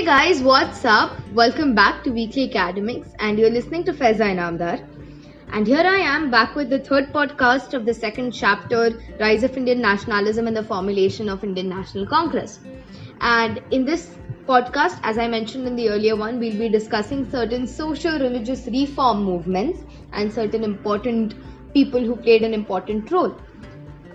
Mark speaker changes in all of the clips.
Speaker 1: Hey guys, what's up? Welcome back to Weekly Academics, and you're listening to Faiza Inamdar. And here I am back with the third podcast of the second chapter Rise of Indian Nationalism and the Formulation of Indian National Congress. And in this podcast, as I mentioned in the earlier one, we'll be discussing certain social religious reform movements and certain important people who played an important role.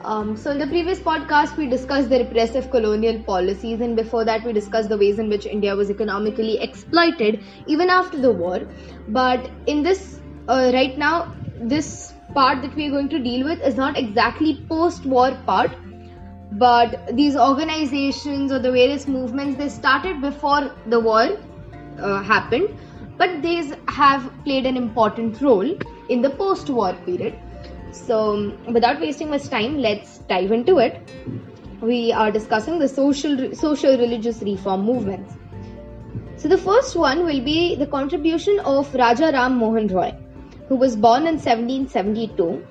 Speaker 1: Um, so, in the previous podcast, we discussed the repressive colonial policies, and before that, we discussed the ways in which India was economically exploited even after the war. But in this, uh, right now, this part that we are going to deal with is not exactly post war part, but these organizations or the various movements they started before the war uh, happened, but these have played an important role in the post war period. So, without wasting much time, let's dive into it. We are discussing the social social religious reform movements. So, the first one will be the contribution of Raja Ram Mohan Roy, who was born in 1772,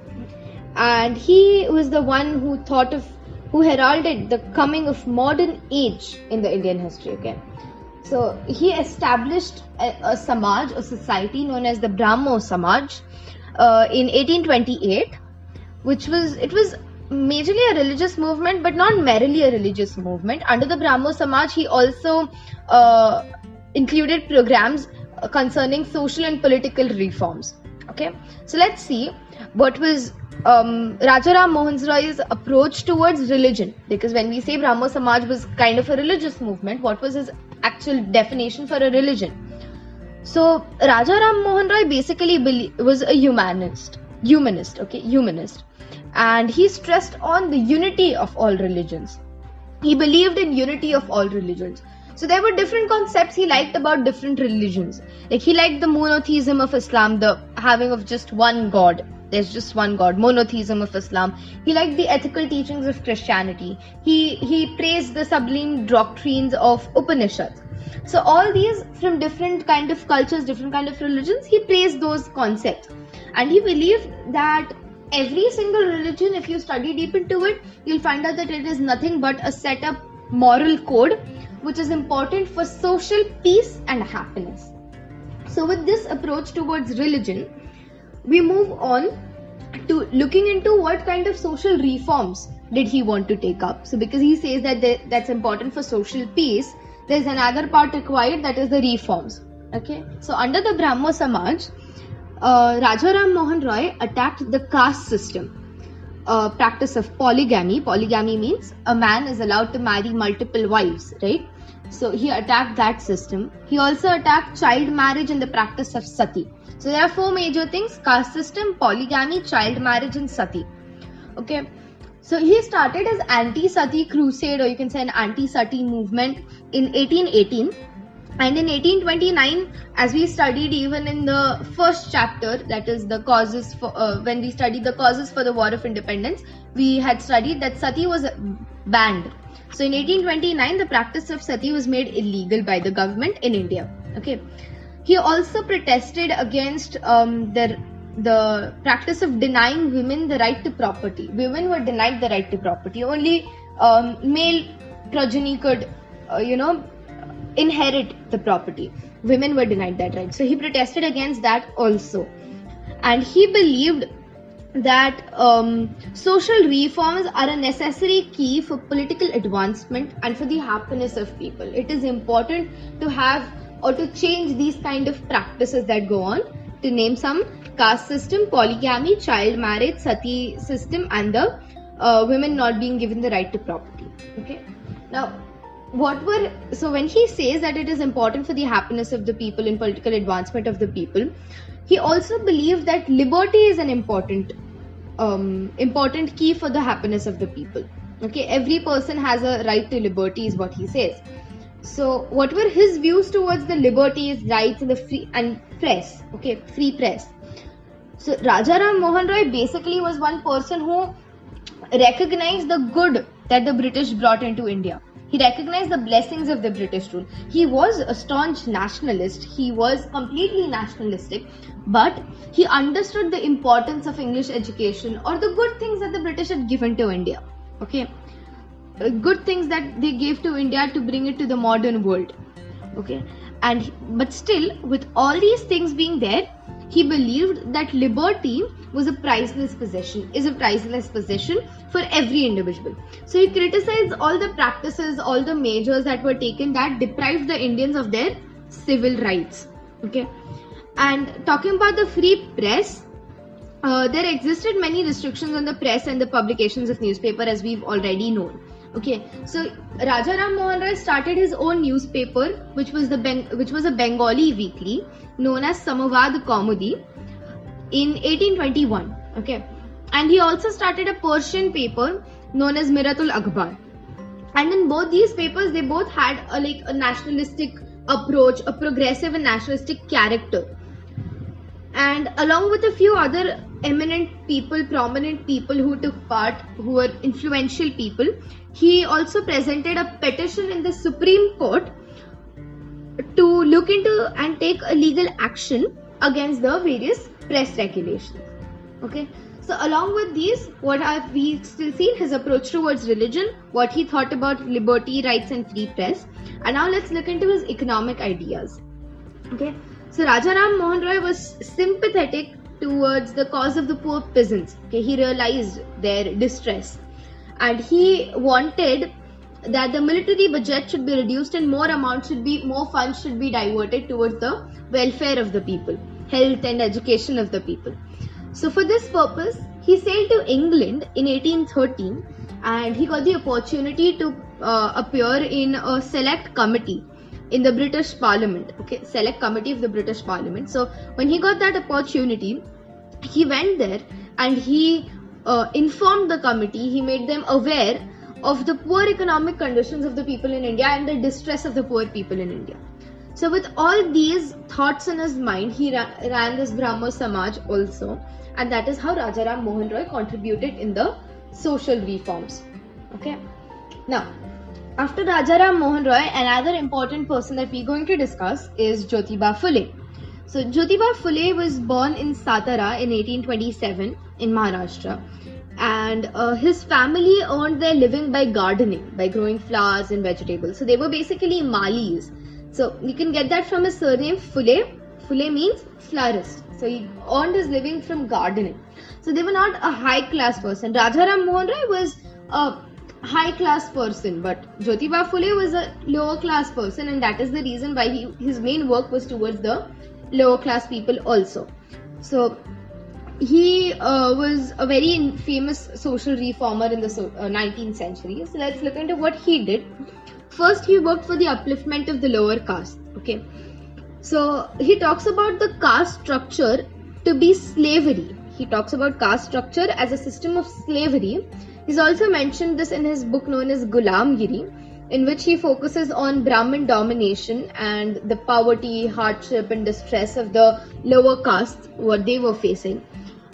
Speaker 1: and he was the one who thought of who heralded the coming of modern age in the Indian history. Okay. So he established a, a Samaj, a society known as the Brahmo Samaj, uh, in 1828 which was it was majorly a religious movement but not merely a religious movement. Under the brahmo samaj he also uh, included programs concerning social and political reforms. Okay? So let's see what was um, Rajaram Mohan Roy's approach towards religion. Because when we say Brahmo Samaj was kind of a religious movement what was his actual definition for a religion so Rajaram Mohan Roy basically was a humanist, humanist, okay, humanist, and he stressed on the unity of all religions. He believed in unity of all religions. So there were different concepts he liked about different religions. Like he liked the monotheism of Islam, the having of just one God. There's just one God, monotheism of Islam. He liked the ethical teachings of Christianity. He he praised the sublime doctrines of Upanishads so all these from different kind of cultures different kind of religions he praised those concepts and he believed that every single religion if you study deep into it you'll find out that it is nothing but a set up moral code which is important for social peace and happiness so with this approach towards religion we move on to looking into what kind of social reforms did he want to take up. So because he says that that's important for social peace there's another part required that is the reforms. Okay? So under the brahmo samaj uh, rajaram mohan roy attacked the caste system. Uh, practice of polygamy. Polygamy means a man is allowed to marry multiple wives right? So he attacked that system. He also attacked child marriage and the practice of sati so there are four major things caste system polygamy child marriage and sati. Okay? So he started his anti-sati crusade or you can say an anti-sati movement in 1818 and in 1829 as we studied even in the first chapter that is the causes for uh, when we studied the causes for the war of independence we had studied that sati was banned. So in 1829 the practice of sati was made illegal by the government in india. Okay he also protested against um, the the practice of denying women the right to property. Women were denied the right to property. Only um, male progeny could, uh, you know, inherit the property. Women were denied that right. So he protested against that also. And he believed that um, social reforms are a necessary key for political advancement and for the happiness of people. It is important to have or to change these kind of practices that go on. To name some, caste system, polygamy, child marriage, sati system, and the uh, women not being given the right to property. Okay. Now, what were so when he says that it is important for the happiness of the people and political advancement of the people, he also believed that liberty is an important um, important key for the happiness of the people. Okay, every person has a right to liberty, is what he says. So, what were his views towards the liberties, rights, and the free and press? Okay, free press. So Rajaram Mohan Roy basically was one person who recognized the good that the British brought into India. He recognized the blessings of the British rule. He was a staunch nationalist. He was completely nationalistic, but he understood the importance of English education or the good things that the British had given to India. Okay, good things that they gave to India to bring it to the modern world. okay? And but still with all these things being there he believed that liberty was a priceless possession is a priceless possession for every individual. So he criticized all the practices all the measures that were taken that deprived the indians of their civil rights. Okay? And talking about the free press uh, there existed many restrictions on the press and the publications of newspaper as we've already known okay so raja ram mohan roy started his own newspaper which was the Beng- which was a bengali weekly known as Samvad Kaumudi in 1821 okay? And he also started a persian paper known as Mirat-ul-Akhbar and in both these papers they both had a like a nationalistic approach a progressive and nationalistic character. And along with a few other eminent people prominent people who took part who were influential people. He also presented a petition in the supreme court to look into and take a legal action against the various press regulations. Okay? So along with these what have we still seen? His approach towards religion what he thought about liberty rights and free press. And now let's look into his economic ideas. Okay? So Raja Ram Mohan Roy was sympathetic towards the cause of the poor peasants. Okay, he realized their distress, and he wanted that the military budget should be reduced and more amount should be more funds should be diverted towards the welfare of the people, health and education of the people. So for this purpose, he sailed to England in 1813, and he got the opportunity to uh, appear in a select committee in the British Parliament, okay, select committee of the British Parliament. So when he got that opportunity, he went there and he uh, informed the committee, he made them aware of the poor economic conditions of the people in India and the distress of the poor people in India. So with all these thoughts in his mind, he ra- ran this Brahmo Samaj also, and that is how Rajaram Mohan Roy contributed in the social reforms. Okay. Now, after Rajaram Mohan Roy, another important person that we're going to discuss is Jyotiba Phule. So Jyotiba Phule was born in Satara in 1827 in Maharashtra, and uh, his family earned their living by gardening, by growing flowers and vegetables. So they were basically Malis. So you can get that from his surname Phule. Phule means florist. So he earned his living from gardening. So they were not a high class person. Rajaram Mohan was a high class person, but Jyotiba Phule was a lower class person, and that is the reason why he, his main work was towards the lower class people also. So he uh, was a very famous social reformer in the so, uh, 19th century. So let's look into what he did. First, he worked for the upliftment of the lower caste. Okay, so he talks about the caste structure to be slavery. He talks about caste structure as a system of slavery. He's also mentioned this in his book known as Gulamgiri, in which he focuses on Brahmin domination and the poverty, hardship, and distress of the lower castes, what they were facing.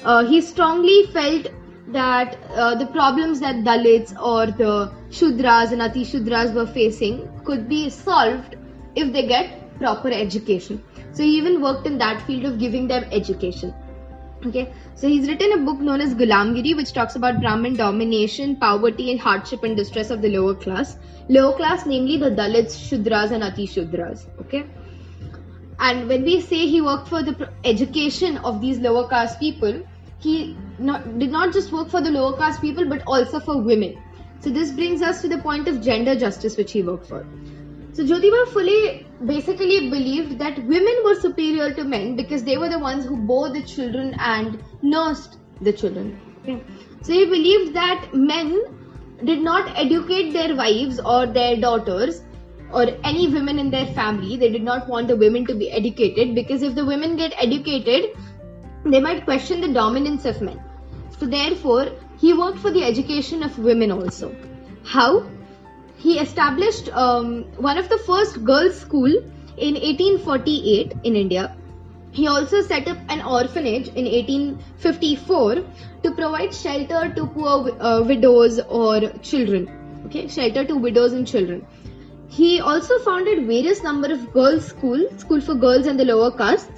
Speaker 1: Uh, he strongly felt that uh, the problems that Dalits or the Shudras and Ati Shudras were facing could be solved if they get proper education. So he even worked in that field of giving them education. Okay, so he's written a book known as Gulamgiri, which talks about Brahmin domination, poverty, and hardship and distress of the lower class. Lower class, namely the Dalits, Shudras, and Ati Shudras. Okay, and when we say he worked for the education of these lower caste people, he not, did not just work for the lower caste people but also for women. So this brings us to the point of gender justice, which he worked for. So Jyotiba Phule basically believed that women were superior to men because they were the ones who bore the children and nursed the children. So he believed that men did not educate their wives or their daughters or any women in their family. They did not want the women to be educated because if the women get educated, they might question the dominance of men. So therefore, he worked for the education of women also. How? He established um, one of the first girls' school in 1848 in India. He also set up an orphanage in 1854 to provide shelter to poor uh, widows or children. Okay, shelter to widows and children. He also founded various number of girls' school, school for girls and the lower caste.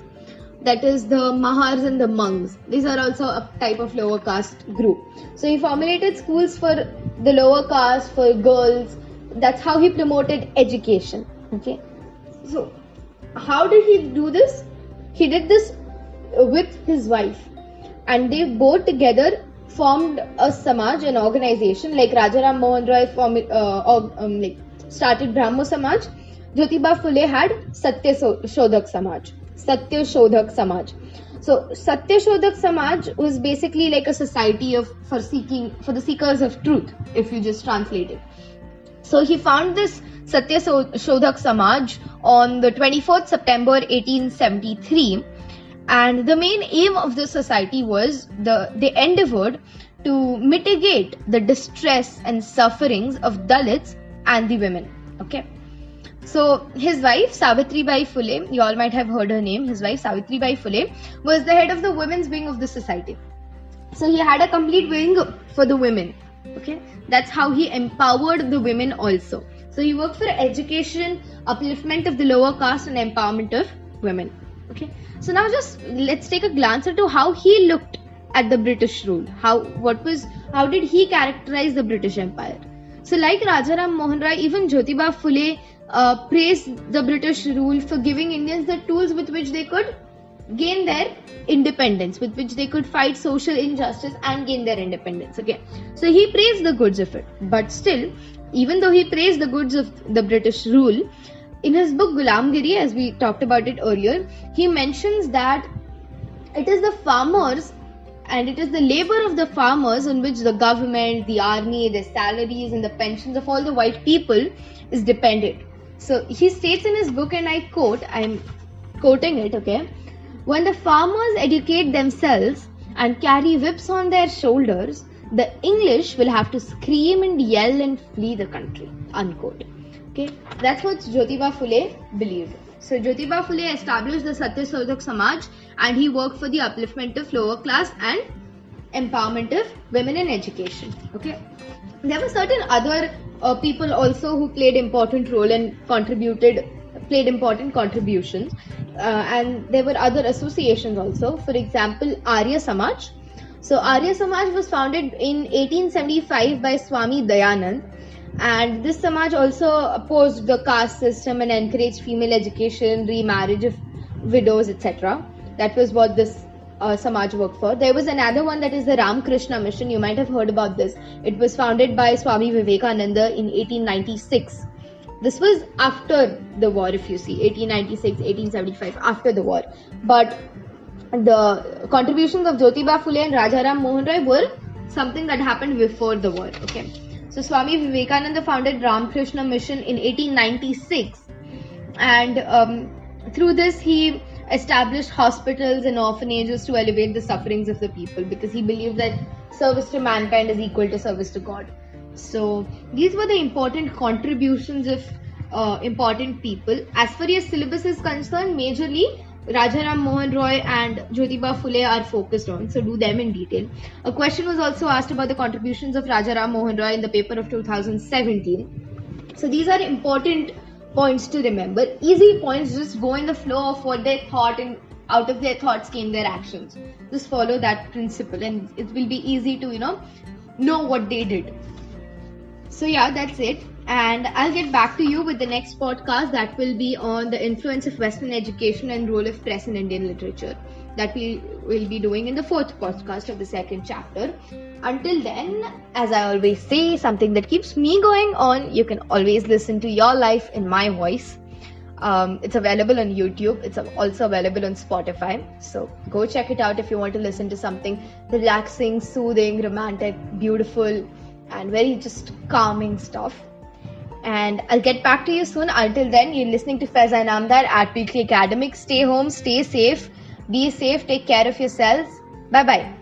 Speaker 1: That is the Mahars and the Mangs. These are also a type of lower caste group. So he formulated schools for the lower caste, for girls. That's how he promoted education. Okay. So, how did he do this? He did this with his wife, and they both together formed a Samaj, an organization like Rajaram Mohan Roy uh, um, like started Brahmo Samaj. Jyotiba Phule had Satya Shodhak Samaj. Satya Shodhak Samaj. So Satya Shodhak Samaj was basically like a society of for seeking for the seekers of truth, if you just translate it. So he found this Satya Shodhak Samaj on the 24th September 1873 and the main aim of the society was the they endeavored to mitigate the distress and sufferings of Dalits and the women. Okay. So his wife Savitri Bai Phule, you all might have heard her name. His wife Savitri Bai Phule was the head of the women's wing of the society. So he had a complete wing for the women. Okay, that's how he empowered the women also. So he worked for education, upliftment of the lower caste, and empowerment of women. Okay, so now just let's take a glance into how he looked at the British rule. How what was how did he characterize the British Empire? So like Rajaram Mohan even Jyotiba Phule uh, praised the British rule for giving Indians the tools with which they could gain their independence, with which they could fight social injustice and gain their independence. Okay, so he praised the goods of it, but still, even though he praised the goods of the British rule, in his book Gulamgiri, as we talked about it earlier, he mentions that it is the farmers and it is the labor of the farmers on which the government, the army, the salaries, and the pensions of all the white people is dependent. So he states in his book, and I quote, I'm quoting it, okay? When the farmers educate themselves and carry whips on their shoulders, the English will have to scream and yell and flee the country. Unquote. Okay, that's what Jyotiba Phule believed. So Jyotiba Phule established the Satya Samaj and he worked for the upliftment of lower class and empowerment of women in education. Okay, there were certain other uh, people also who played important role and contributed played important contributions uh, and there were other associations also for example arya samaj so arya samaj was founded in 1875 by swami dayanand and this samaj also opposed the caste system and encouraged female education remarriage of widows etc that was what this uh, Samaj worked for. There was another one that is the Ramakrishna Mission. You might have heard about this. It was founded by Swami Vivekananda in 1896. This was after the war, if you see, 1896, 1875, after the war. But the contributions of Jyotiba Phule and Rajaram Mohan Roy were something that happened before the war. Okay. So Swami Vivekananda founded Ramakrishna Mission in 1896, and um, through this he established hospitals and orphanages to elevate the sufferings of the people because he believed that service to mankind is equal to service to God. So these were the important contributions of uh, important people. As far as syllabus is concerned, majorly Rajaram Mohan Roy and Jyotiba Phule are focused on, so do them in detail. A question was also asked about the contributions of Rajaram Mohan Roy in the paper of 2017. So these are important points to remember. Easy points, just go in the flow of what they thought and out of their thoughts came their actions. Just follow that principle and it will be easy to, you know, know what they did. So yeah, that's it. And I'll get back to you with the next podcast that will be on the influence of Western education and role of press in Indian literature that we will be doing in the fourth podcast of the second chapter. Until then, as I always say, something that keeps me going on, you can always listen to your life in my voice. Um, it's available on YouTube. It's also available on Spotify. So go check it out if you want to listen to something relaxing, soothing, romantic, beautiful, and very just calming stuff. And I'll get back to you soon. Until then, you're listening to Faiza Inamdar at Weekly Academic. Stay home, stay safe be safe, take care of yourselves. Bye bye.